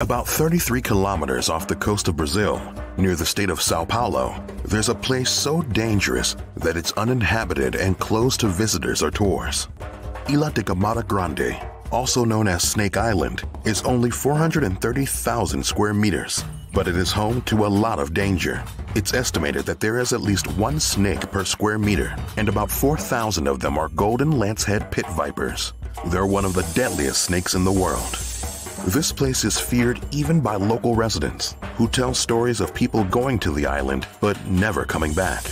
About 33 kilometers off the coast of Brazil, near the state of Sao Paulo, there's a place so dangerous that it's uninhabited and closed to visitors or tours. Ilha de Queimada Grande, also known as Snake Island, is only 430,000 square meters, but it is home to a lot of danger. It's estimated that there is at least one snake per square meter, and about 4,000 of them are golden lancehead pit vipers. They're one of the deadliest snakes in the world. This place is feared even by local residents, who tell stories of people going to the island but never coming back.